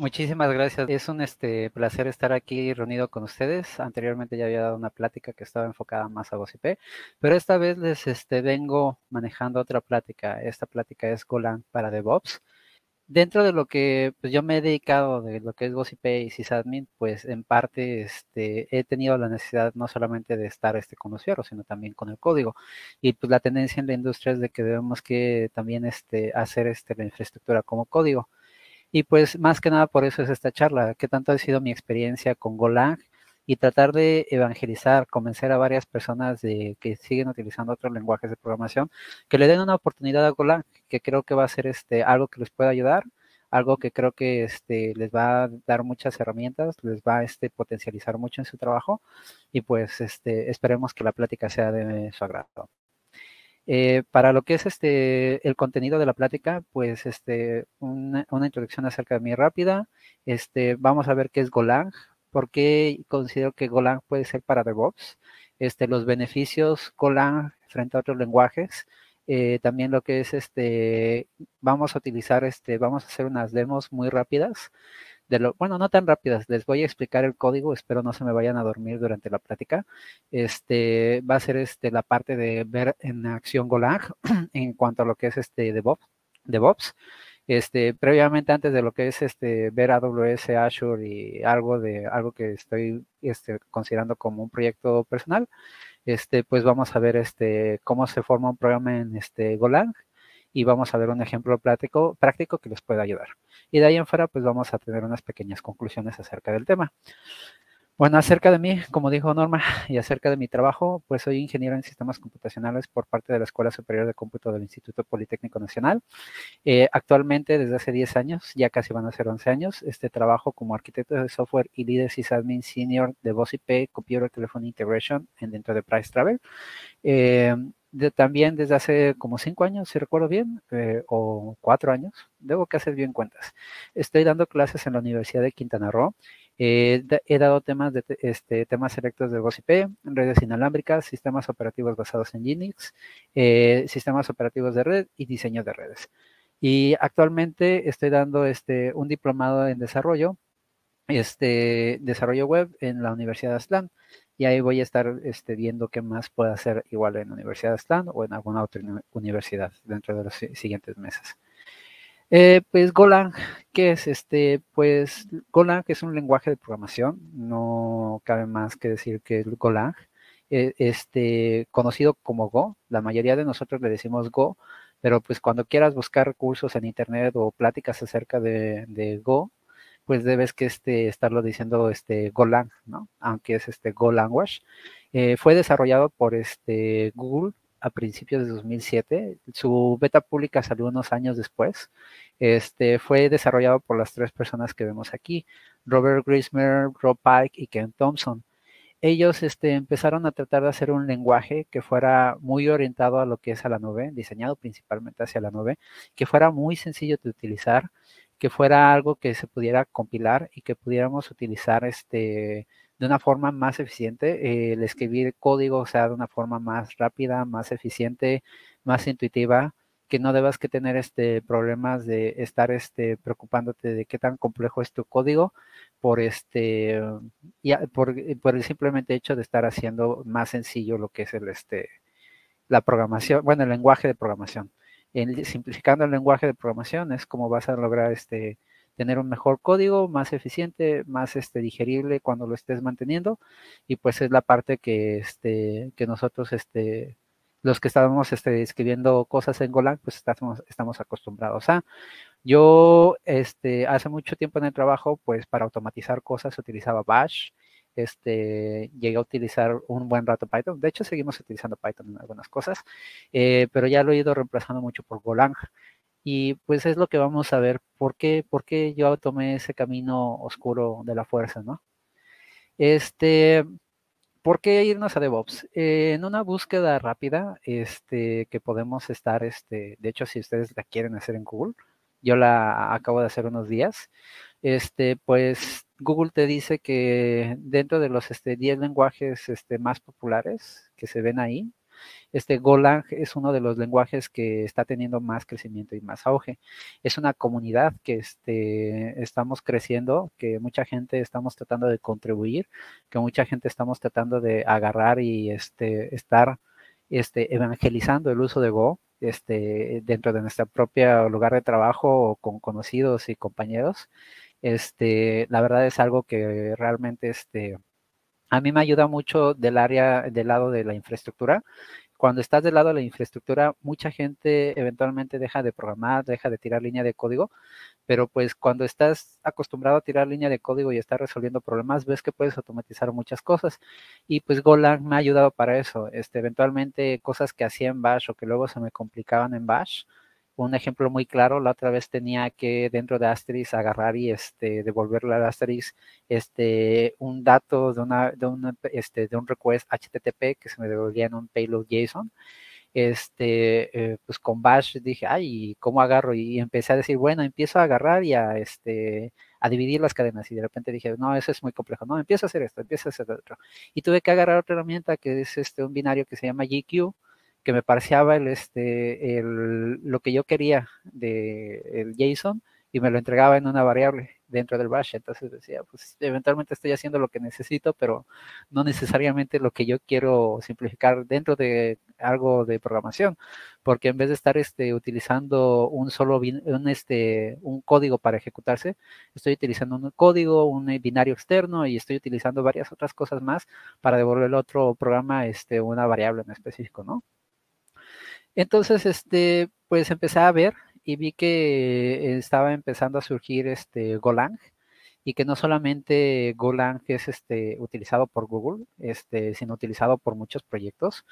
Muchísimas gracias. Es un este, placer estar aquí reunido con ustedes. Anteriormente ya había dado una plática que estaba enfocada más a GOSIP, pero esta vez les este, vengo manejando otra plática. Esta plática es Golang para DevOps. Dentro de lo que pues, yo me he dedicado de lo que es GOSIP y sysadmin, pues en parte este, he tenido la necesidad no solamente de estar este, con los fierros, sino también con el código. Y pues la tendencia en la industria es de que debemos que también este, hacer este, la infraestructura como código. Y pues más que nada por eso es esta charla, que tanto ha sido mi experiencia con Golang y tratar de evangelizar, convencer a varias personas de que siguen utilizando otros lenguajes de programación, que le den una oportunidad a Golang, que creo que va a ser este, algo que les pueda ayudar, algo que creo que este, les va a dar muchas herramientas, les va a este, potencializar mucho en su trabajo y pues este, esperemos que la plática sea de su agrado. Eh, para lo que es este el contenido de la plática, pues este una, introducción acerca de mí rápida. Este, vamos a ver qué es Golang, por qué considero que Golang puede ser para DevOps, este, los beneficios Golang frente a otros lenguajes, eh, también lo que es este, vamos a utilizar este, vamos a hacer unas demos muy rápidas bueno, no tan rápidas, les voy a explicar el código, espero no se me vayan a dormir durante la plática. Este va a ser este la parte de ver en acción Golang en cuanto a lo que es este DevOps. DevOps. Este, previamente antes de lo que es este ver AWS, Azure y algo de algo que estoy este, considerando como un proyecto personal, este, pues vamos a ver este cómo se forma un programa en este Golang y vamos a ver un ejemplo práctico, que les pueda ayudar. Y de ahí en fuera, pues vamos a tener unas pequeñas conclusiones acerca del tema. Bueno, acerca de mí, como dijo Norma, y acerca de mi trabajo, pues soy ingeniero en sistemas computacionales por parte de la Escuela Superior de Cómputo del Instituto Politécnico Nacional. Eh, actualmente, desde hace 10 años, ya casi van a ser 11 años, este trabajo como arquitecto de software y líder sysadmin senior de Voz IP, Computer Telephone Integration en dentro de Price Travel. Eh, también desde hace como cinco años, si recuerdo bien, eh, o cuatro años, debo que hacer bien cuentas. Estoy dando clases en la Universidad de Quintana Roo. he dado temas de este, temas selectos de GOSIP, redes inalámbricas, sistemas operativos basados en Unix, eh, sistemas operativos de red y diseño de redes. Y actualmente estoy dando este, un diplomado en desarrollo, este, desarrollo web en la Universidad de Aztlán y ahí voy a estar este, viendo qué más puedo hacer igual en la Universidad de Stan o en alguna otra universidad dentro de los siguientes meses. Eh, pues Golang, ¿qué es? Este, pues Golang es un lenguaje de programación, no cabe más que decir que Golang, eh, este, conocido como Go, la mayoría de nosotros le decimos Go, pero pues cuando quieras buscar recursos en internet o pláticas acerca de Go, pues debes que este, estarlo diciendo este Golang, ¿no? Aunque es este Go Language. Eh, fue desarrollado por este Google a principios de 2007. Su beta pública salió unos años después. Este, fue desarrollado por las tres personas que vemos aquí, Robert Grismer, Rob Pike y Ken Thompson. Ellos este, empezaron a tratar de hacer un lenguaje que fuera muy orientado a lo que es a la nube, diseñado principalmente hacia la nube, que fuera muy sencillo de utilizar, que fuera algo que se pudiera compilar y que pudiéramos utilizar este, de una forma más eficiente, el escribir código sea de una forma más rápida, más eficiente, más intuitiva, que no debas que tener este problemas de estar este preocupándote de qué tan complejo es tu código por este por, por el simplemente hecho de estar haciendo más sencillo lo que es el este la programación, bueno, el lenguaje de programación simplificando el lenguaje de programación es como vas a lograr este, tener un mejor código, más eficiente, más este, digerible cuando lo estés manteniendo. Y pues es la parte que, este, nosotros, los que estábamos escribiendo cosas en Golang, pues estamos, acostumbrados a. Yo hace mucho tiempo en el trabajo, pues para automatizar cosas utilizaba Bash este, llegué a utilizar un buen rato Python. De hecho, seguimos utilizando Python en algunas cosas, eh, pero ya lo he ido reemplazando mucho por Golang. Y pues es lo que vamos a ver. ¿Por qué, por qué yo tomé ese camino oscuro de la fuerza, no? Este, ¿por qué irnos a DevOps? Eh, en una búsqueda rápida, este, que podemos estar, este, de hecho, si ustedes la quieren hacer en Google, yo la acabo de hacer unos días, este, pues Google te dice que dentro de los este, 10 lenguajes este, más populares que se ven ahí, este Golang es uno de los lenguajes que está teniendo más crecimiento y más auge. Es una comunidad que este, estamos creciendo, que mucha gente estamos tratando de contribuir, que mucha gente estamos tratando de agarrar y este, estar este, evangelizando el uso de Go este, dentro de nuestro propio lugar de trabajo con conocidos y compañeros. Este, la verdad es algo que realmente este, a mí me ayuda mucho del área, del lado de la infraestructura. Cuando estás del lado de la infraestructura, mucha gente eventualmente deja de programar, deja de tirar línea de código, pero pues cuando estás acostumbrado a tirar línea de código y estar resolviendo problemas, ves que puedes automatizar muchas cosas. Y pues Golang me ha ayudado para eso. Este, eventualmente cosas que hacía en Bash o que luego se me complicaban en Bash, un ejemplo muy claro, la otra vez tenía que dentro de Asterisk agarrar y este, devolverle a Asterisk este, un dato de, una, de, una, este, de un request HTTP que se me devolvía en un payload JSON. Este, eh, pues con Bash dije, ay, ¿cómo agarro? Y empecé a decir, bueno, empiezo a agarrar y a, este, a dividir las cadenas. Y de repente dije, no, eso es muy complejo. No, empiezo a hacer esto, empiezo a hacer otro. Y tuve que agarrar otra herramienta que es este, un binario que se llama GQ que me parecía el, este, el, lo que yo quería de el JSON y me lo entregaba en una variable dentro del bash. Entonces decía, pues eventualmente estoy haciendo lo que necesito, pero no necesariamente lo que yo quiero simplificar dentro de algo de programación, porque en vez de estar este, utilizando un solo un, este, un código para ejecutarse, estoy utilizando un código, un binario externo y estoy utilizando varias otras cosas más para devolver al otro programa este, una variable en específico, ¿no? Entonces, este, pues empecé a ver y vi que estaba empezando a surgir este Golang y que no solamente Golang es este utilizado por Google, este, sino utilizado por muchos proyectos.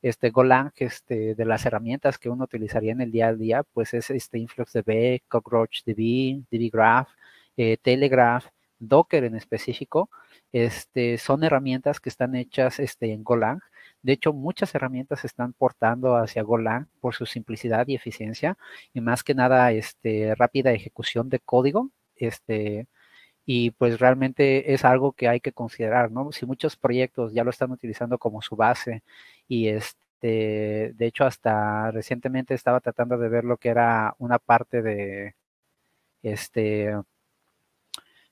Este Golang, este, de las herramientas que uno utilizaría en el día a día, pues es este InfluxDB, CockroachDB, DBGraph, eh, Telegraph, Docker en específico. Este, son herramientas que están hechas este, en Golang de hecho, muchas herramientas se están portando hacia Golang por su simplicidad y eficiencia y más que nada este, rápida ejecución de código. Este, y pues realmente es algo que hay que considerar, ¿no? Si muchos proyectos ya lo están utilizando como su base y este, de hecho hasta recientemente estaba tratando de ver lo que era una parte de, este,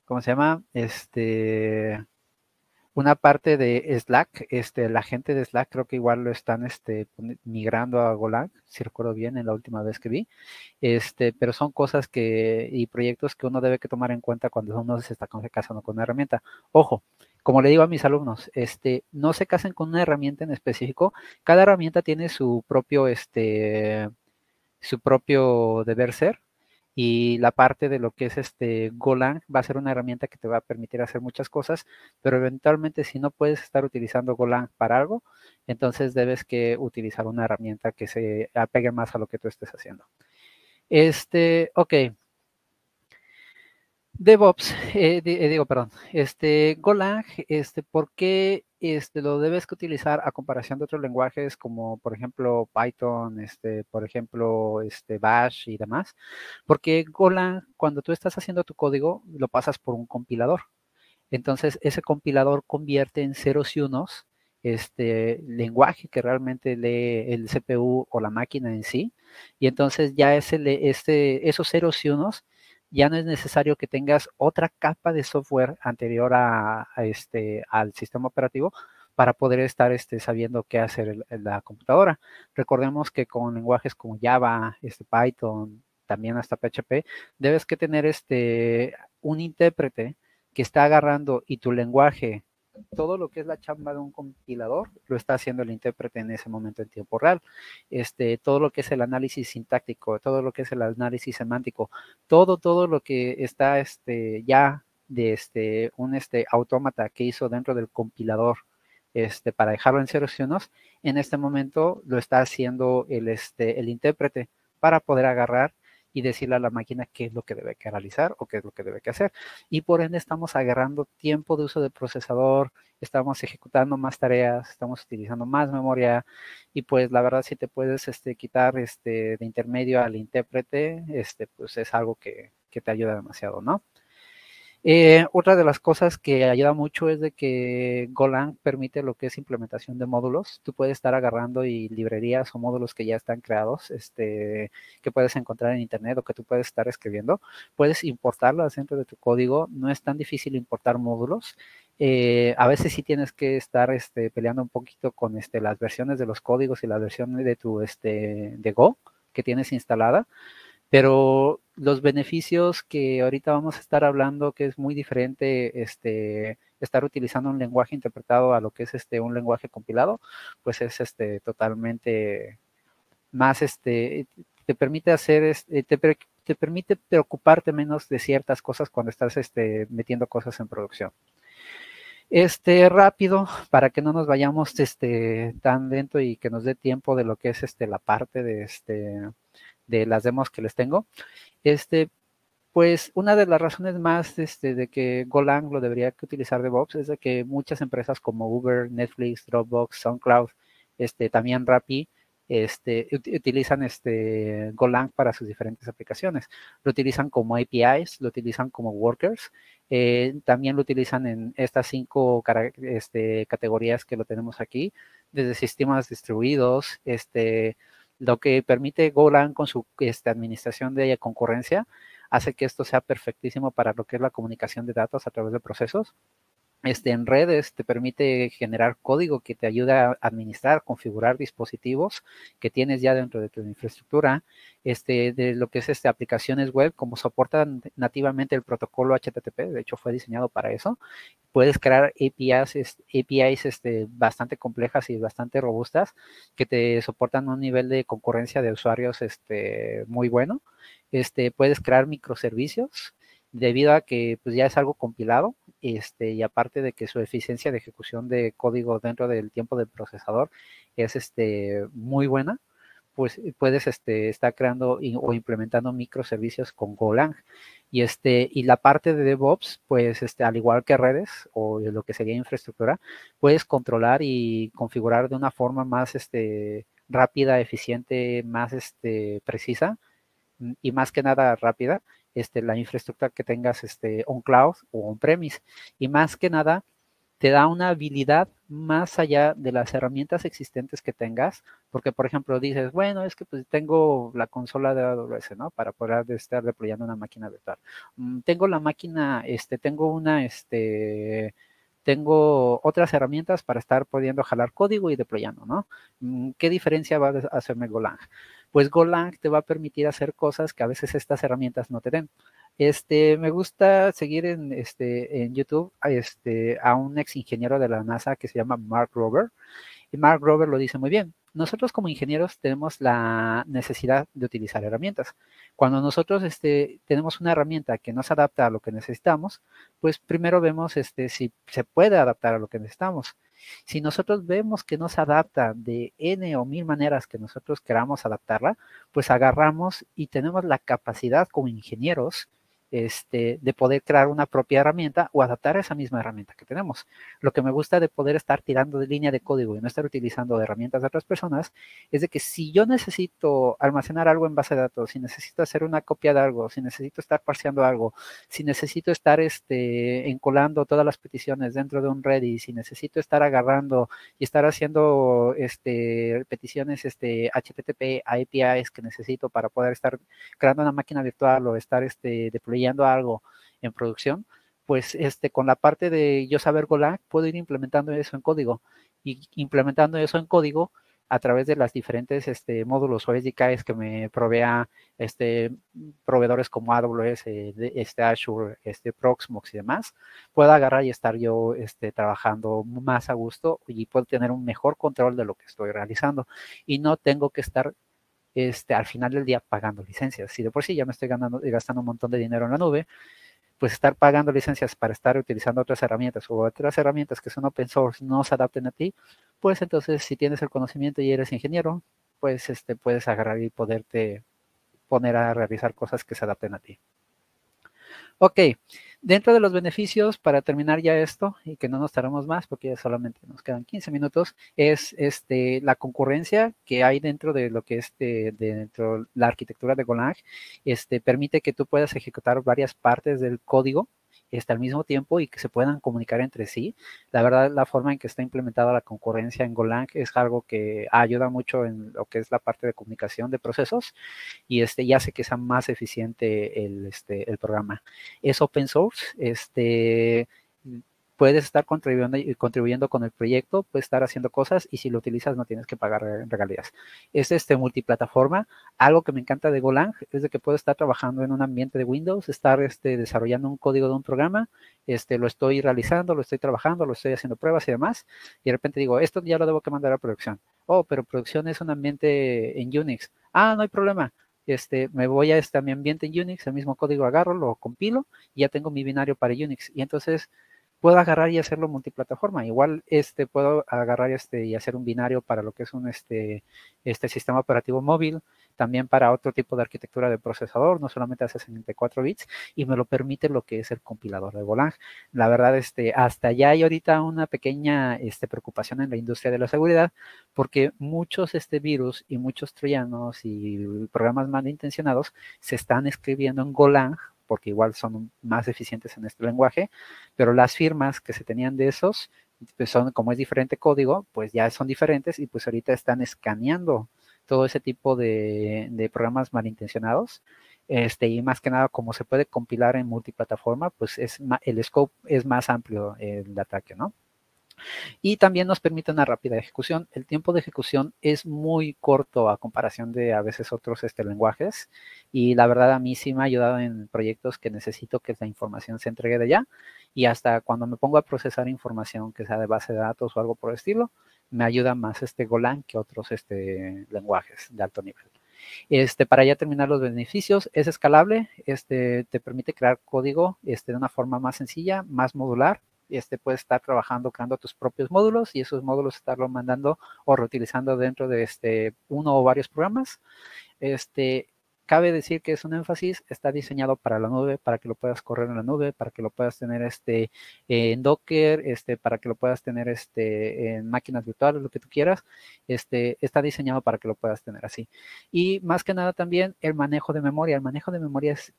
¿cómo se llama? Este, una parte de Slack, este, la gente de Slack creo que igual lo están este, migrando a Golang, si recuerdo bien en la última vez que vi, este, pero son cosas que y proyectos que uno debe que tomar en cuenta cuando uno se está casando con una herramienta. Ojo, como le digo a mis alumnos, este, no se casen con una herramienta en específico, cada herramienta tiene su propio, este, su propio deber ser, y la parte de lo que es este Golang va a ser una herramienta que te va a permitir hacer muchas cosas, pero eventualmente si no puedes estar utilizando Golang para algo, entonces debes que utilizar una herramienta que se apegue más a lo que tú estés haciendo. Este, ok. DevOps, eh, eh, digo, perdón, este, Golang, este, ¿por qué este, lo debes utilizar a comparación de otros lenguajes como, por ejemplo, Python, este, por ejemplo, este, Bash y demás? Porque Golang, cuando tú estás haciendo tu código, lo pasas por un compilador. Entonces, ese compilador convierte en ceros y unos este lenguaje que realmente lee el CPU o la máquina en sí. Y entonces ya ese, este, esos ceros y unos ya no es necesario que tengas otra capa de software anterior a, este, al sistema operativo para poder estar este, sabiendo qué hacer la computadora. Recordemos que con lenguajes como Java, este, Python, también hasta PHP, debes que tener este, un intérprete que está agarrando y tu lenguaje todo lo que es la chamba de un compilador lo está haciendo el intérprete en ese momento en tiempo real. Este, todo lo que es el análisis sintáctico, todo lo que es el análisis semántico, todo, todo lo que está este, ya de este, un este, autómata que hizo dentro del compilador este, para dejarlo en ceros y unos, en este momento lo está haciendo el, este, el intérprete para poder agarrar y decirle a la máquina qué es lo que debe que realizar o qué es lo que debe que hacer. Y por ende estamos agarrando tiempo de uso del procesador, estamos ejecutando más tareas, estamos utilizando más memoria y pues la verdad si te puedes este, quitar este, de intermedio al intérprete, este, pues es algo que, que te ayuda demasiado, ¿no? Eh, otra de las cosas que ayuda mucho es de que Golang permite lo que es implementación de módulos. Tú puedes estar agarrando y librerías o módulos que ya están creados, este, que puedes encontrar en internet o que tú puedes estar escribiendo. Puedes importarlas dentro de tu código. No es tan difícil importar módulos. Eh, a veces sí tienes que estar este, peleando un poquito con este, las versiones de los códigos y las versiones de tu de Go que tienes instalada pero los beneficios que ahorita vamos a estar hablando, que es muy diferente este, estar utilizando un lenguaje interpretado a lo que es este, un lenguaje compilado, pues es este, totalmente más, este, te permite hacer, este, te, te, permite preocuparte menos de ciertas cosas cuando estás este, metiendo cosas en producción. Este, rápido, para que no nos vayamos este, tan lento y que nos dé tiempo de lo que es este, la parte de este, de las demos que les tengo. Este, pues una de las razones más este, de que Golang lo debería utilizar DevOps es de que muchas empresas como Uber, Netflix, Dropbox, SoundCloud, este, también Rappi, este, utilizan este Golang para sus diferentes aplicaciones. Lo utilizan como APIs, lo utilizan como workers, eh, también lo utilizan en estas cinco este, categorías que lo tenemos aquí, desde sistemas distribuidos, este, lo que permite Golang con su este, administración de concurrencia hace que esto sea perfectísimo para lo que es la comunicación de datos a través de procesos este, en redes te permite generar código que te ayuda a administrar, configurar dispositivos que tienes ya dentro de tu infraestructura. Este, de lo que es este, aplicaciones web, como soportan nativamente el protocolo HTTP, de hecho fue diseñado para eso. Puedes crear APIs, APIs este, bastante complejas y bastante robustas que te soportan un nivel de concurrencia de usuarios este, muy bueno. Este, puedes crear microservicios debido a que pues, ya es algo compilado este, y aparte de que su eficiencia de ejecución de código dentro del tiempo del procesador es este, muy buena, pues puedes este, estar creando o implementando microservicios con Golang. Y, este, y la parte de DevOps, pues este, al igual que redes o lo que sería infraestructura, puedes controlar y configurar de una forma más este, rápida, eficiente, más este, precisa y más que nada rápida este, la infraestructura que tengas este, on cloud o on premise. Y más que nada, te da una habilidad más allá de las herramientas existentes que tengas, porque por ejemplo dices, bueno, es que pues tengo la consola de AWS, ¿no? Para poder estar deployando una máquina virtual. Mm, tengo la máquina, este, tengo una, este, tengo otras herramientas para estar pudiendo jalar código y deployando, ¿no? Mm, ¿Qué diferencia va a hacerme Golang? Pues Golang te va a permitir hacer cosas que a veces estas herramientas no te den. Este, me gusta seguir en, este, en YouTube este, a un ex ingeniero de la NASA que se llama Mark Rober. Y Mark Rober lo dice muy bien. Nosotros como ingenieros tenemos la necesidad de utilizar herramientas. Cuando nosotros este, tenemos una herramienta que no se adapta a lo que necesitamos, pues primero vemos este, si se puede adaptar a lo que necesitamos. Si nosotros vemos que no se adapta de N o mil maneras que nosotros queramos adaptarla, pues agarramos y tenemos la capacidad como ingenieros este, de poder crear una propia herramienta o adaptar esa misma herramienta que tenemos. Lo que me gusta de poder estar tirando de línea de código y no estar utilizando herramientas de otras personas es de que si yo necesito almacenar algo en base de datos, si necesito hacer una copia de algo, si necesito estar parseando algo, si necesito estar este, encolando todas las peticiones dentro de un Redis, si necesito estar agarrando y estar haciendo este, peticiones este, HTTP APIs que necesito para poder estar creando una máquina virtual o estar este, deployando algo en producción, pues este, con la parte de yo saber Golang, puedo ir implementando eso en código. Y implementando eso en código a través de las diferentes este, módulos o SDKs que me provea este, proveedores como AWS, este, Azure, este, Proxmox y demás, puedo agarrar y estar yo este, trabajando más a gusto y puedo tener un mejor control de lo que estoy realizando. Y no tengo que estar este, al final del día pagando licencias. Si de por sí ya me estoy ganando, gastando un montón de dinero en la nube, pues estar pagando licencias para estar utilizando otras herramientas o otras herramientas que son open source no se adapten a ti, pues entonces si tienes el conocimiento y eres ingeniero, pues este, puedes agarrar y poderte poner a realizar cosas que se adapten a ti. Ok, dentro de los beneficios, para terminar ya esto y que no nos tardemos más porque ya solamente nos quedan 15 minutos, es este, la concurrencia que hay dentro de lo que es de, dentro de la arquitectura de Golang. Este, permite que tú puedas ejecutar varias partes del código este, al mismo tiempo y que se puedan comunicar entre sí. La verdad, la forma en que está implementada la concurrencia en Golang es algo que ayuda mucho en lo que es la parte de comunicación de procesos y este, hace que sea más eficiente el, este, el programa. Es open source, este, puedes estar contribuyendo, contribuyendo con el proyecto, puedes estar haciendo cosas y si lo utilizas no tienes que pagar regalías. Es este multiplataforma. Algo que me encanta de Golang es de que puedo estar trabajando en un ambiente de Windows, estar este, desarrollando un código de un programa, este, lo estoy realizando, lo estoy trabajando, lo estoy haciendo pruebas y demás, y de repente digo, esto ya lo debo que mandar a producción. Oh, pero producción es un ambiente en Unix. Ah, no hay problema. Este, me voy a este, a mi ambiente en Unix, el mismo código agarro, lo compilo y ya tengo mi binario para Unix. Y entonces puedo agarrar y hacerlo multiplataforma. Igual este, puedo agarrar este, y hacer un binario para lo que es un este, este sistema operativo móvil, también para otro tipo de arquitectura de procesador, no solamente hace 64 bits, y me lo permite lo que es el compilador de Golang. La verdad, este, hasta ya hay ahorita una pequeña este, preocupación en la industria de la seguridad, porque muchos este virus y muchos troyanos y programas malintencionados se están escribiendo en Golang porque igual son más eficientes en este lenguaje, pero las firmas que se tenían de esos, pues son, como es diferente código, pues ya son diferentes y pues ahorita están escaneando todo ese tipo de, de programas malintencionados. Este, y más que nada, como se puede compilar en multiplataforma, pues es el scope es más amplio el ataque, ¿no? Y también nos permite una rápida ejecución. El tiempo de ejecución es muy corto a comparación de a veces otros este, lenguajes. Y la verdad a mí sí me ha ayudado en proyectos que necesito que la información se entregue de ya. Y hasta cuando me pongo a procesar información que sea de base de datos o algo por el estilo, me ayuda más este Golang que otros este, lenguajes de alto nivel. Este, para ya terminar los beneficios, es escalable, este, te permite crear código este, de una forma más sencilla, más modular, este, puedes estar trabajando, creando tus propios módulos y esos módulos estarlo mandando o reutilizando dentro de este, uno o varios programas. Este, cabe decir que es un énfasis, está diseñado para la nube, para que lo puedas correr en la nube, para que lo puedas tener este, en Docker, este, para que lo puedas tener este, en máquinas virtuales, lo que tú quieras. Este, está diseñado para que lo puedas tener así. Y más que nada también el manejo de memoria. El manejo de memoria es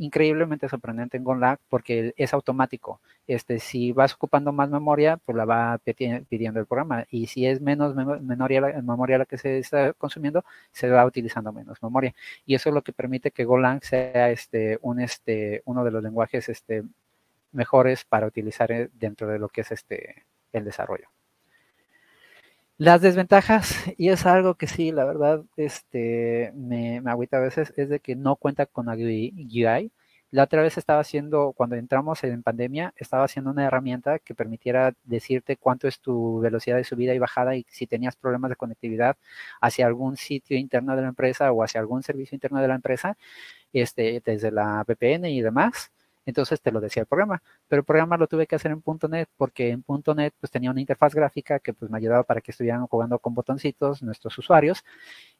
increíblemente sorprendente en Golang porque es automático. Este, si vas ocupando más memoria, pues la va pidiendo el programa. Y si es menos memoria, memoria la que se está consumiendo, se va utilizando menos memoria. Y eso es lo que permite que Golang sea este, un, este, uno de los lenguajes este, mejores para utilizar eh, dentro de lo que es este, el desarrollo. Las desventajas, y es algo que sí, la verdad, este, me, me agüita a veces, es de que no cuenta con GUI. La otra vez estaba haciendo, cuando entramos en pandemia, estaba haciendo una herramienta que permitiera decirte cuánto es tu velocidad de subida y bajada y si tenías problemas de conectividad hacia algún sitio interno de la empresa o hacia algún servicio interno de la empresa, este, desde la VPN y demás entonces te lo decía el programa, pero el programa lo tuve que hacer en .NET porque en .NET pues tenía una interfaz gráfica que pues me ayudaba para que estuvieran jugando con botoncitos nuestros usuarios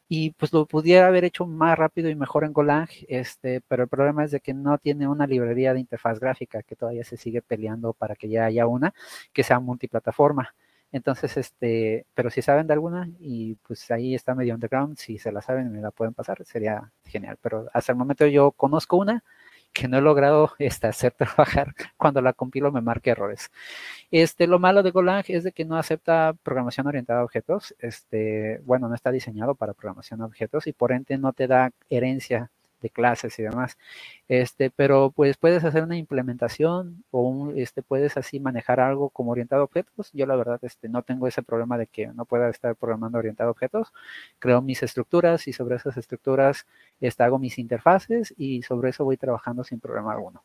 y pues lo pudiera haber hecho más rápido y mejor en Golang, este, pero el problema es de que no tiene una librería de interfaz gráfica que todavía se sigue peleando para que ya haya una que sea multiplataforma. Entonces, este, pero si saben de alguna y pues ahí está medio underground, si se la saben y me la pueden pasar, sería genial. Pero hasta el momento yo conozco una, que no he logrado este, hacer trabajar cuando la compilo me marque errores. Este, lo malo de Golang es de que no acepta programación orientada a objetos. Este, bueno, no está diseñado para programación a objetos y por ende no te da herencia de clases y demás. Este, pero pues puedes hacer una implementación o un, este, puedes así manejar algo como orientado a objetos. Yo la verdad este, no tengo ese problema de que no pueda estar programando orientado a objetos. Creo mis estructuras y sobre esas estructuras este, hago mis interfaces y sobre eso voy trabajando sin problema alguno.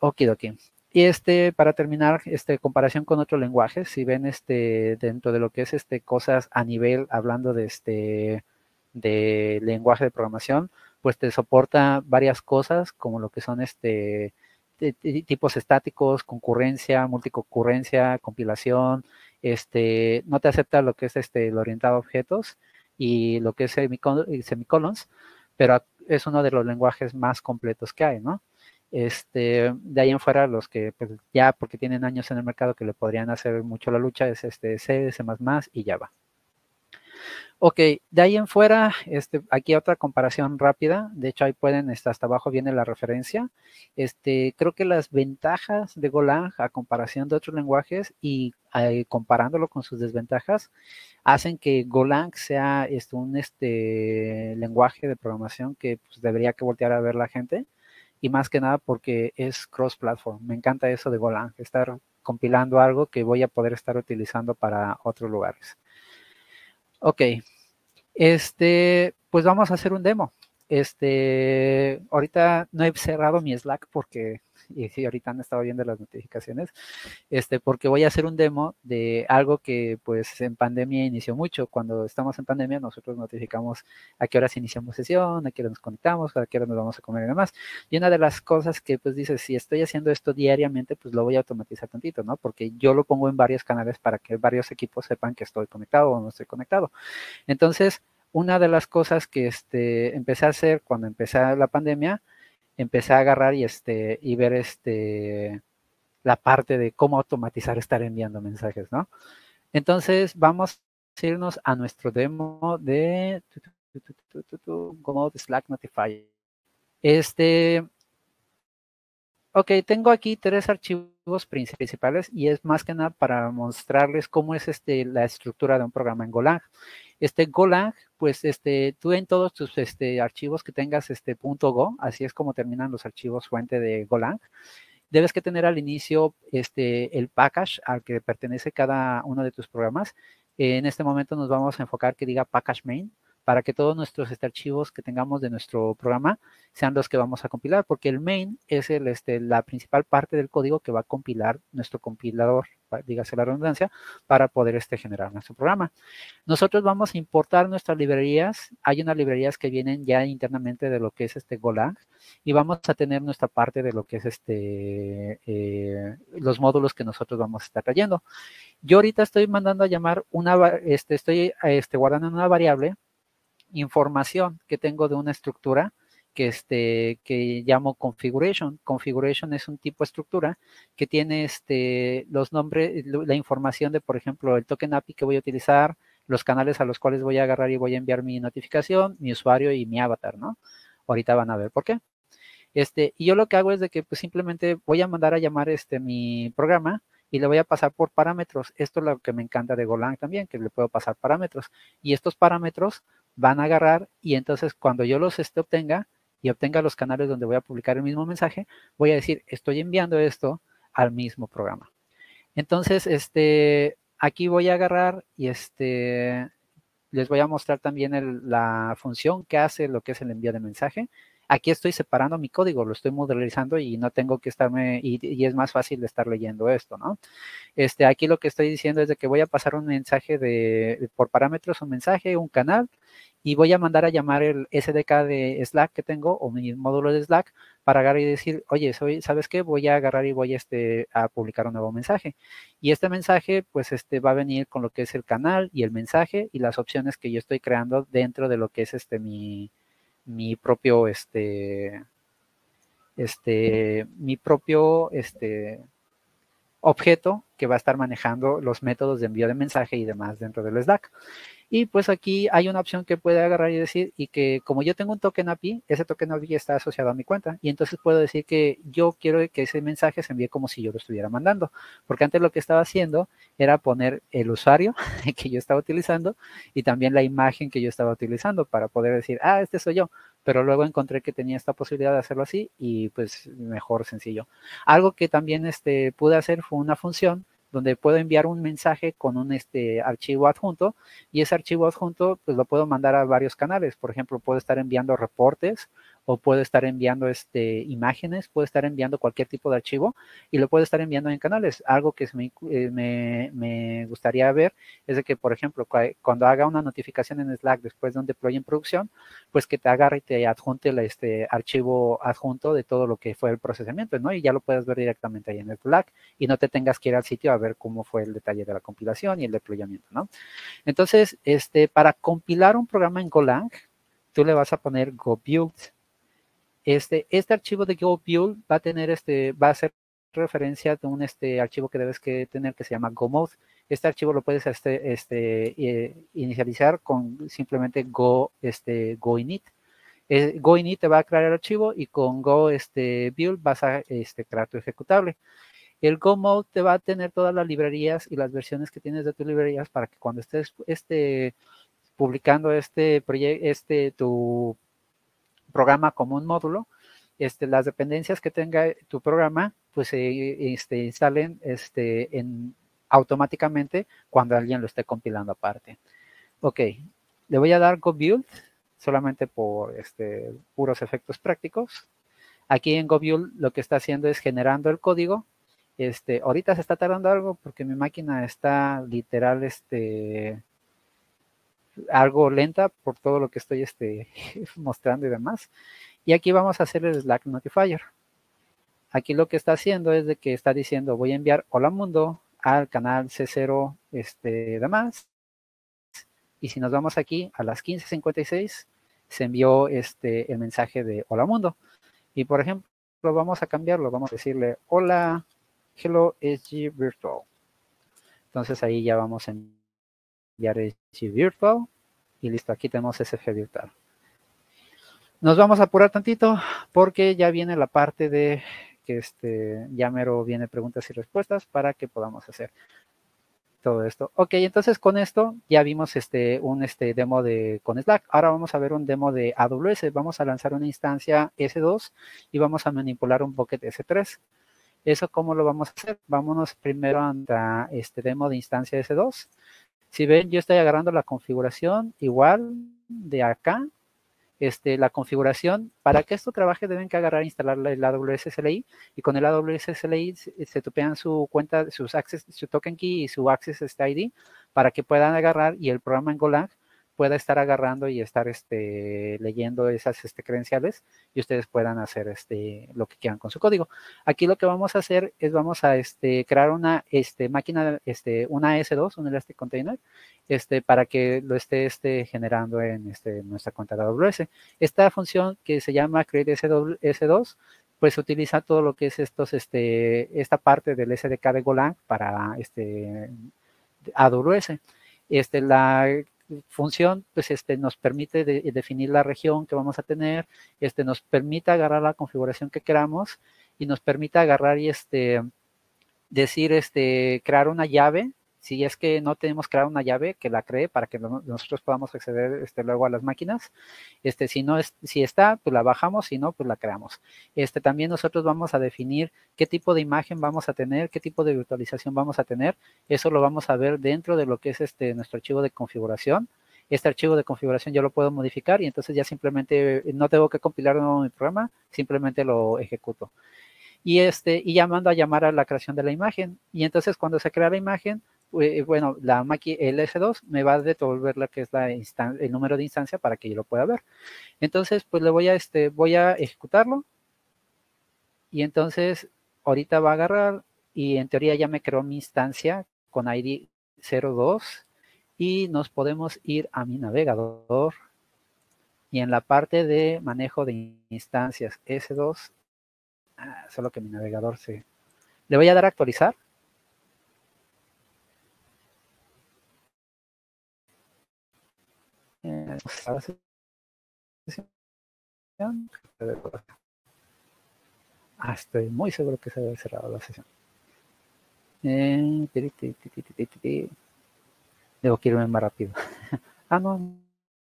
Okidoki. Y este, para terminar, este, comparación con otros lenguajes, si ven este, dentro de lo que es este, cosas a nivel, hablando de este, de lenguaje de programación, pues te soporta varias cosas como lo que son este tipos estáticos, concurrencia, multiconcurrencia, compilación, este, no te acepta lo que es este, el orientado a objetos y lo que es semicolons, pero es uno de los lenguajes más completos que hay, ¿no? Este, de ahí en fuera, los que pues, ya porque tienen años en el mercado que le podrían hacer mucho la lucha es este C, C++ y Java. Ok, de ahí en fuera, este, aquí otra comparación rápida. De hecho, ahí pueden, este, hasta abajo viene la referencia. Este, creo que las ventajas de Golang a comparación de otros lenguajes y eh, comparándolo con sus desventajas, hacen que Golang sea este, un este, lenguaje de programación que pues, debería que voltear a ver la gente. Y más que nada porque es cross-platform. Me encanta eso de Golang, estar compilando algo que voy a poder estar utilizando para otros lugares. Ok, este, pues vamos a hacer un demo. Este, ahorita no he cerrado mi Slack porque y sí, ahorita han estado viendo las notificaciones, este, porque voy a hacer un demo de algo que pues en pandemia inició mucho. Cuando estamos en pandemia nosotros notificamos a qué horas iniciamos sesión, a qué hora nos conectamos, a qué hora nos vamos a comer y demás. Y una de las cosas que pues dices, si estoy haciendo esto diariamente, pues lo voy a automatizar tantito, ¿no? Porque yo lo pongo en varios canales para que varios equipos sepan que estoy conectado o no estoy conectado. Entonces, una de las cosas que este, empecé a hacer cuando empecé la pandemia empecé a agarrar y, este, y ver este, la parte de cómo automatizar estar enviando mensajes, ¿no? Entonces vamos a irnos a nuestro demo de como Slack Notify. Este, ok, tengo aquí tres archivos principales y es más que nada para mostrarles cómo es este, la estructura de un programa en Golang. Este Golang, pues este, tú en todos tus este, archivos que tengas este .go, así es como terminan los archivos fuente de Golang, debes que tener al inicio este, el package al que pertenece cada uno de tus programas. En este momento nos vamos a enfocar que diga package main para que todos nuestros archivos que tengamos de nuestro programa sean los que vamos a compilar, porque el main es el, este, la principal parte del código que va a compilar nuestro compilador, dígase la redundancia, para poder este, generar nuestro programa. Nosotros vamos a importar nuestras librerías. Hay unas librerías que vienen ya internamente de lo que es este Golang y vamos a tener nuestra parte de lo que es este eh, los módulos que nosotros vamos a estar trayendo. Yo ahorita estoy mandando a llamar una, este, estoy este, guardando una variable información que tengo de una estructura que, este, que llamo configuration. Configuration es un tipo de estructura que tiene este, los nombres, la información de, por ejemplo, el token API que voy a utilizar, los canales a los cuales voy a agarrar y voy a enviar mi notificación, mi usuario y mi avatar, ¿no? Ahorita van a ver por qué. Este, y yo lo que hago es de que pues, simplemente voy a mandar a llamar este, mi programa y le voy a pasar por parámetros. Esto es lo que me encanta de Golang también, que le puedo pasar parámetros. Y estos parámetros van a agarrar y entonces cuando yo los este, obtenga y obtenga los canales donde voy a publicar el mismo mensaje, voy a decir, estoy enviando esto al mismo programa. Entonces, este, aquí voy a agarrar y este, les voy a mostrar también la función que hace lo que es el envío de mensaje. Aquí estoy separando mi código, lo estoy modelizando y no tengo que estarme, y, es más fácil de estar leyendo esto, ¿no? Este, aquí lo que estoy diciendo es de que voy a pasar un mensaje de, por parámetros, un mensaje, un canal, y voy a mandar a llamar el SDK de Slack que tengo o mi módulo de Slack para agarrar y decir, oye, soy, ¿sabes qué? Voy a agarrar y voy este, a publicar un nuevo mensaje. Y este mensaje, pues, este, va a venir con lo que es el canal y el mensaje y las opciones que yo estoy creando dentro de lo que es este mi, mi propio, este, este, mi propio, este, objeto que va a estar manejando los métodos de envío de mensaje y demás dentro del Slack. Y pues aquí hay una opción que puede agarrar y decir, y que como yo tengo un token API, ese token API está asociado a mi cuenta. Y entonces puedo decir que yo quiero que ese mensaje se envíe como si yo lo estuviera mandando. Porque antes lo que estaba haciendo era poner el usuario que yo estaba utilizando y también la imagen que yo estaba utilizando para poder decir, ah, este soy yo. Pero luego encontré que tenía esta posibilidad de hacerlo así y pues mejor sencillo. Algo que también este, pude hacer fue una función donde puedo enviar un mensaje con un este, archivo adjunto y ese archivo adjunto pues lo puedo mandar a varios canales. Por ejemplo, puedo estar enviando reportes o puedo estar enviando este, imágenes, puedo estar enviando cualquier tipo de archivo y lo puedo estar enviando en canales. Algo que eh, me, me, gustaría ver es de que, por ejemplo, cuando haga una notificación en Slack después de un deploy en producción, pues que te agarre y te adjunte el este, archivo adjunto de todo lo que fue el procesamiento, ¿no? Y ya lo puedes ver directamente ahí en el Slack y no te tengas que ir al sitio a ver cómo fue el detalle de la compilación y el deployamiento, ¿no? Entonces, este, para compilar un programa en Golang, tú le vas a poner go build este, este archivo de GoBuild va a tener este, va a ser referencia de un este archivo que debes que tener que se llama GoMode. Este archivo lo puedes este, este, eh, inicializar con simplemente go, este, go init. Eh, go te va a crear el archivo y con go este, build vas a este, crear tu ejecutable. El Go Mode te va a tener todas las librerías y las versiones que tienes de tus librerías para que cuando estés este, publicando este este tu programa como un módulo, este, las dependencias que tenga tu programa, pues se este, instalen este, en, automáticamente cuando alguien lo esté compilando aparte. Ok, le voy a dar Go Build solamente por este, puros efectos prácticos. Aquí en Go Build lo que está haciendo es generando el código este, ahorita se está tardando algo porque mi máquina está literal, este, algo lenta por todo lo que estoy este, mostrando y demás. Y aquí vamos a hacer el Slack Notifier. Aquí lo que está haciendo es de que está diciendo voy a enviar hola mundo al canal C0 este, demás. Y si nos vamos aquí a las 15.56 se envió este, el mensaje de hola mundo. Y por ejemplo, vamos a cambiarlo, vamos a decirle hola hello SG Virtual. Entonces ahí ya vamos a enviar SG Virtual y listo, aquí tenemos SG Virtual. Nos vamos a apurar tantito porque ya viene la parte de que este, ya mero viene preguntas y respuestas para que podamos hacer todo esto. Ok, entonces con esto ya vimos este, un este, demo de con Slack. Ahora vamos a ver un demo de AWS. Vamos a lanzar una instancia S2 y vamos a manipular un bucket S3. ¿Eso cómo lo vamos a hacer? Vámonos primero a este demo de instancia S2. Si ven, yo estoy agarrando la configuración igual de acá. Este, la configuración, para que esto trabaje deben que agarrar e instalar el AWS SLI y con el AWS SLI se, topean su cuenta, sus access, su token key y su access este ID para que puedan agarrar y el programa en Golang pueda estar agarrando y estar este, leyendo esas este, credenciales y ustedes puedan hacer este, lo que quieran con su código. Aquí lo que vamos a hacer es vamos a este, crear una este, máquina, este, una S2, un Elastic Container, este, para que lo esté este, generando en este, nuestra cuenta de AWS. Esta función que se llama create S2 pues utiliza todo lo que es estos, este, esta parte del SDK de Golang para este, AWS. Este, la función pues este, nos permite definir la región que vamos a tener, este, nos permite agarrar la configuración que queramos y nos permite agarrar y este, decir, este, crear una llave si es que no tenemos crear una llave que la cree para que nosotros podamos acceder este, luego a las máquinas. Este, si no es, si está, pues la bajamos, si no, pues la creamos. Este, también nosotros vamos a definir qué tipo de imagen vamos a tener, qué tipo de virtualización vamos a tener. Eso lo vamos a ver dentro de lo que es este nuestro archivo de configuración. Este archivo de configuración yo lo puedo modificar y entonces ya simplemente no tengo que compilar nuevo mi programa, simplemente lo ejecuto y este y llamando a llamar a la creación de la imagen y entonces cuando se crea la imagen eh, bueno, la el S2 me va a devolver la que es la el número de instancia para que yo lo pueda ver. Entonces, pues le voy a, este, voy a ejecutarlo. Y entonces, ahorita va a agarrar y en teoría ya me creó mi instancia con ID 02 y nos podemos ir a mi navegador y en la parte de manejo de instancias S2, ah, solo que mi navegador se... Le voy a dar a actualizar Ah, estoy muy seguro que se debe cerrado la sesión. Eh, Debo que irme más rápido. ah, no.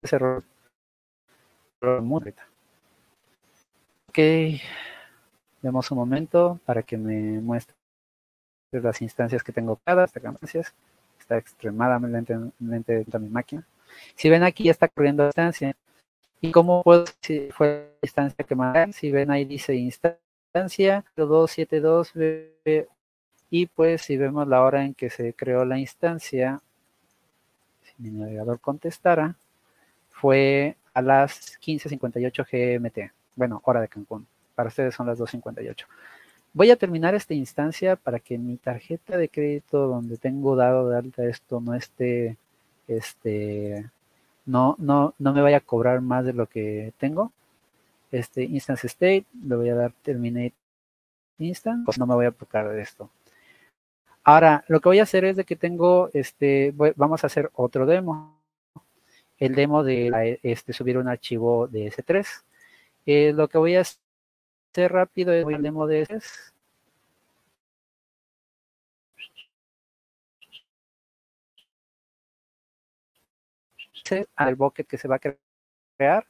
Cerró. Ok. Demos un momento para que me muestre las instancias que tengo cada. Esta está extremadamente lenta en mi máquina. Si ven aquí ya está corriendo la instancia. ¿Y cómo puedo si fue la instancia que mandan? Si ven ahí dice instancia 272 y pues si vemos la hora en que se creó la instancia, si mi navegador contestara, fue a las 15.58 GMT. Bueno, hora de Cancún. Para ustedes son las 2.58. Voy a terminar esta instancia para que mi tarjeta de crédito donde tengo dado de alta esto no esté este, no, no, no me vaya a cobrar más de lo que tengo. Este instance state, le voy a dar terminate instance, pues no me voy a tocar de esto. Ahora, lo que voy a hacer es de que tengo, este, vamos a hacer otro demo. El demo de este, subir un archivo de S3. Eh, lo que voy a hacer rápido es el demo de S3. Al bucket que se va a crear.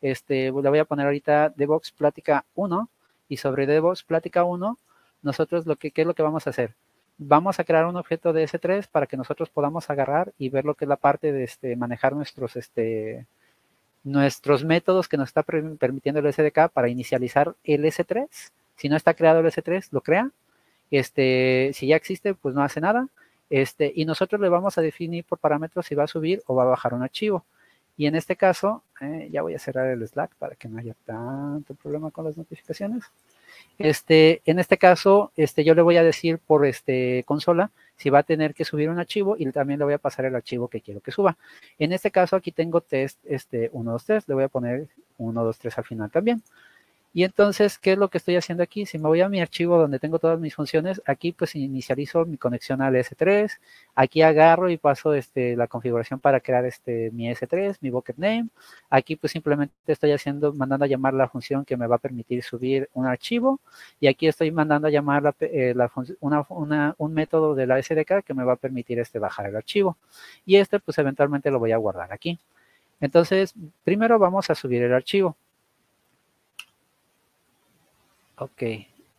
Este, le voy a poner ahorita DevOps Plática 1 y sobre DevOps Plática 1, nosotros lo que, ¿qué es lo que vamos a hacer? Vamos a crear un objeto de S3 para que nosotros podamos agarrar y ver lo que es la parte de este, manejar nuestros, este, nuestros métodos que nos está permitiendo el SDK para inicializar el S3. Si no está creado el S3, lo crea. Este, si ya existe, pues no hace nada. Este, y nosotros le vamos a definir por parámetros si va a subir o va a bajar un archivo. Y en este caso, eh, ya voy a cerrar el Slack para que no haya tanto problema con las notificaciones. Este, en este caso, este, yo le voy a decir por este consola si va a tener que subir un archivo y también le voy a pasar el archivo que quiero que suba. En este caso, aquí tengo test este, 1, 2, 3, le voy a poner 1, 2, 3 al final también. Y entonces, ¿qué es lo que estoy haciendo aquí? Si me voy a mi archivo donde tengo todas mis funciones, aquí pues inicializo mi conexión al S3, aquí agarro y paso este, la configuración para crear este, mi S3, mi bucket name. Aquí pues simplemente estoy haciendo, mandando a llamar la función que me va a permitir subir un archivo. Y aquí estoy mandando a llamar la, eh, un método de la SDK que me va a permitir este, bajar el archivo. Y este pues eventualmente lo voy a guardar aquí. Entonces, primero vamos a subir el archivo. Ok,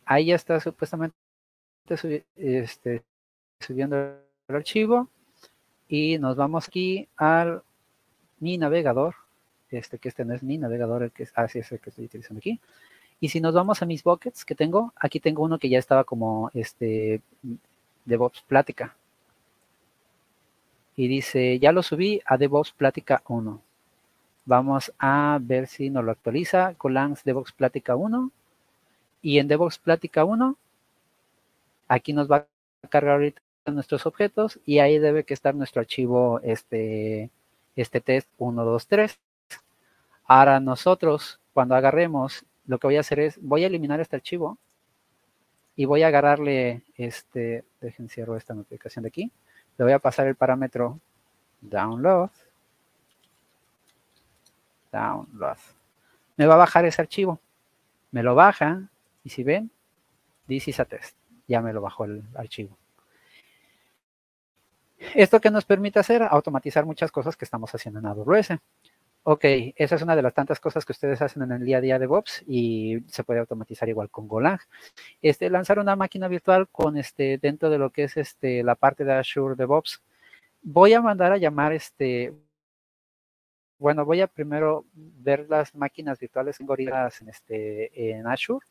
ahí ya está supuestamente este, subiendo el archivo y nos vamos aquí al mi navegador, este que este no es mi navegador, el que es, ah, es el que estoy utilizando aquí. Y si nos vamos a mis buckets que tengo, aquí tengo uno que ya estaba como este DevOps Plática. Y dice, ya lo subí a DevOps Plática 1. Vamos a ver si nos lo actualiza. Colans DevOps Plática 1. Y en DevOps Plática 1, aquí nos va a cargar ahorita nuestros objetos y ahí debe que estar nuestro archivo este, este test 123. Ahora nosotros, cuando agarremos, lo que voy a hacer es, voy a eliminar este archivo y voy a agarrarle, este, dejen cierro esta notificación de aquí, le voy a pasar el parámetro download, download. Me va a bajar ese archivo. Me lo baja, y si ven, this is a test. Ya me lo bajó el archivo. ¿Esto que nos permite hacer? Automatizar muchas cosas que estamos haciendo en AWS. Ok, esa es una de las tantas cosas que ustedes hacen en el día a día de DevOps y se puede automatizar igual con Golang. Este, lanzar una máquina virtual con este, dentro de lo que es este, la parte de Azure DevOps. Voy a mandar a llamar este, bueno, voy a primero ver las máquinas virtuales en en, este, en Azure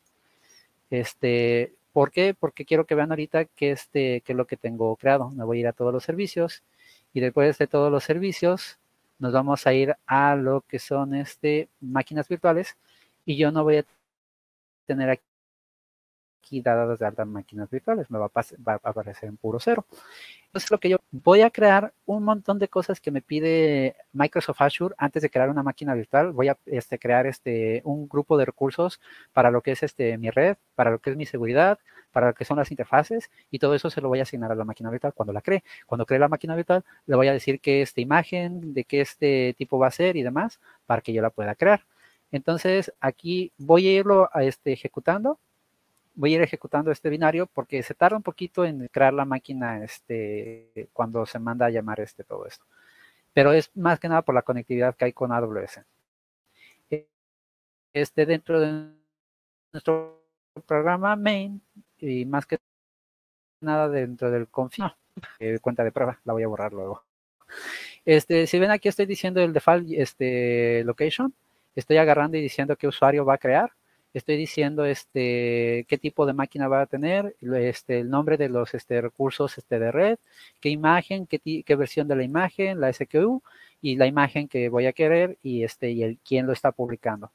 este, ¿Por qué? Porque quiero que vean ahorita qué, este, qué es lo que tengo creado. Me voy a ir a todos los servicios y después de todos los servicios nos vamos a ir a lo que son este, máquinas virtuales y yo no voy a tener aquí aquí dadas de altas máquinas virtuales, me va a, aparecer en puro cero. Entonces lo que yo voy a crear un montón de cosas que me pide Microsoft Azure antes de crear una máquina virtual. Voy a este, crear este, un grupo de recursos para lo que es este, mi red, para lo que es mi seguridad, para lo que son las interfaces y todo eso se lo voy a asignar a la máquina virtual cuando la cree. Cuando cree la máquina virtual le voy a decir qué esta imagen, de qué este tipo va a ser y demás para que yo la pueda crear. Entonces aquí voy a irlo a este, ejecutando voy a ir ejecutando este binario porque se tarda un poquito en crear la máquina este, cuando se manda a llamar este, todo esto. Pero es más que nada por la conectividad que hay con AWS. Este dentro de nuestro programa main y más que nada dentro del config, eh, cuenta de prueba, la voy a borrar luego. Este, si ven aquí estoy diciendo el default este, location, estoy agarrando y diciendo qué usuario va a crear estoy diciendo este, qué tipo de máquina va a tener, este, el nombre de los este, recursos este, de red, qué imagen, qué, qué, versión de la imagen, la SQU y la imagen que voy a querer y, este, y el, quién lo está publicando.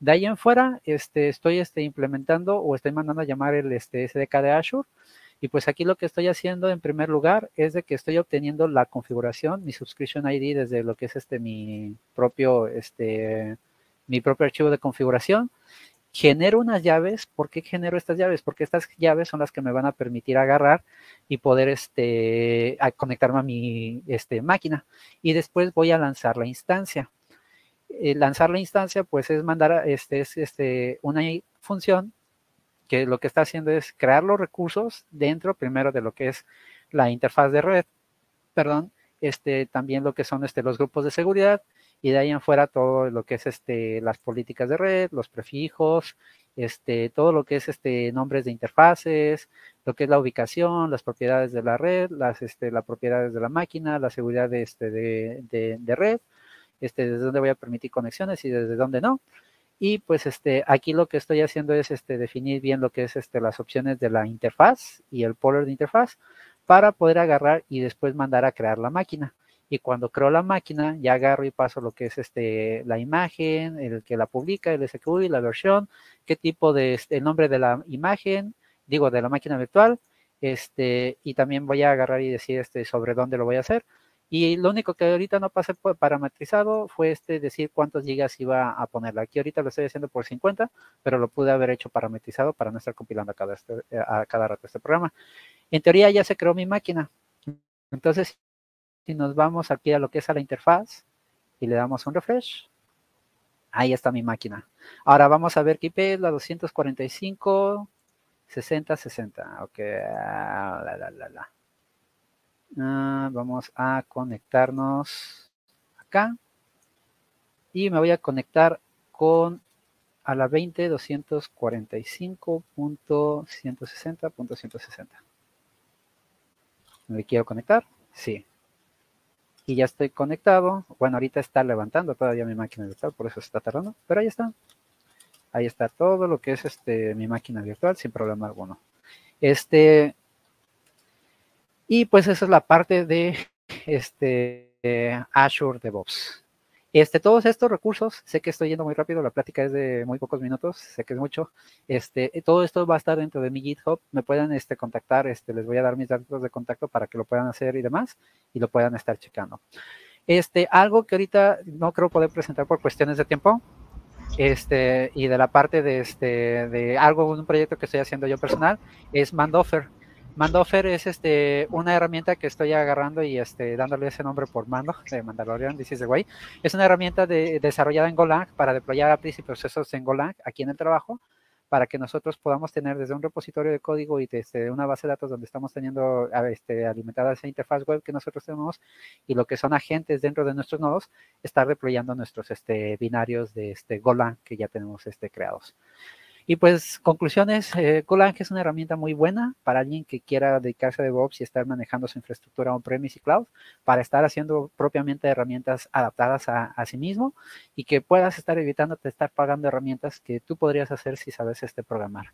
De ahí en fuera, este, estoy este, implementando o estoy mandando a llamar el este, SDK de Azure. Y pues aquí lo que estoy haciendo en primer lugar es de que estoy obteniendo la configuración, mi subscription ID desde lo que es este mi propio, este, mi propio archivo de configuración genero unas llaves. ¿Por qué genero estas llaves? Porque estas llaves son las que me van a permitir agarrar y poder este, conectarme a mi este, máquina. Y después voy a lanzar la instancia. Eh, lanzar la instancia, pues es mandar este, es, este, una función que lo que está haciendo es crear los recursos dentro primero de lo que es la interfaz de red, perdón, este, también lo que son este, los grupos de seguridad y de ahí en fuera todo lo que es este, las políticas de red, los prefijos, este, todo lo que es este, nombres de interfaces, lo que es la ubicación, las propiedades de la red, las, este, las propiedades de la máquina, la seguridad de, este, de, de, red, este, desde dónde voy a permitir conexiones y desde dónde no. Y pues este, aquí lo que estoy haciendo es este, definir bien lo que es este, las opciones de la interfaz y el poler de interfaz para poder agarrar y después mandar a crear la máquina. Y cuando creo la máquina, ya agarro y paso lo que es este, la imagen, el que la publica, el SQL, la versión, qué tipo de, este, el nombre de la imagen, digo, de la máquina virtual, este, y también voy a agarrar y decir este, sobre dónde lo voy a hacer. Y lo único que ahorita no pasé parametrizado fue este decir cuántos gigas iba a ponerle. Aquí ahorita lo estoy haciendo por 50, pero lo pude haber hecho parametrizado para no estar compilando a cada, este, a cada rato este programa. En teoría ya se creó mi máquina. Entonces, si nos vamos aquí a lo que es a la interfaz y le damos un refresh, ahí está mi máquina. Ahora vamos a ver qué IP es la 245 60 60. Ok, ah, la, la, la, la. Ah, vamos a conectarnos acá y me voy a conectar con a la 20 245.160.160. ¿Me quiero conectar? Sí. Y ya estoy conectado. Bueno, ahorita está levantando todavía mi máquina virtual, por eso está tardando. Pero ahí está. Ahí está todo lo que es este mi máquina virtual sin problema alguno. Este, y pues esa es la parte de este Azure DevOps. Este, todos estos recursos, sé que estoy yendo muy rápido, la plática es de muy pocos minutos, sé que es mucho. Este, todo esto va a estar dentro de mi GitHub. Me pueden este, contactar, este, les voy a dar mis datos de contacto para que lo puedan hacer y demás, y lo puedan estar checando. Este, algo que ahorita no creo poder presentar por cuestiones de tiempo, este, y de la parte de, este, de algo, un proyecto que estoy haciendo yo personal, es Mandoffer. Mandoffer es este, una herramienta que estoy agarrando y este, dándole ese nombre por mando de Mandalorian, way. Es una herramienta desarrollada en Golang para deployar APIs y procesos en Golang aquí en el trabajo para que nosotros podamos tener desde un repositorio de código y desde una base de datos donde estamos teniendo este, alimentada esa interfaz web que nosotros tenemos y lo que son agentes dentro de nuestros nodos, estar deployando nuestros este, binarios de este Golang que ya tenemos este, creados. Y pues, conclusiones, eh, Golang es una herramienta muy buena para alguien que quiera dedicarse a DevOps y estar manejando su infraestructura on-premise y cloud, para estar haciendo propiamente herramientas adaptadas a, a, sí mismo y que puedas estar evitando estar pagando herramientas que tú podrías hacer si sabes este programar.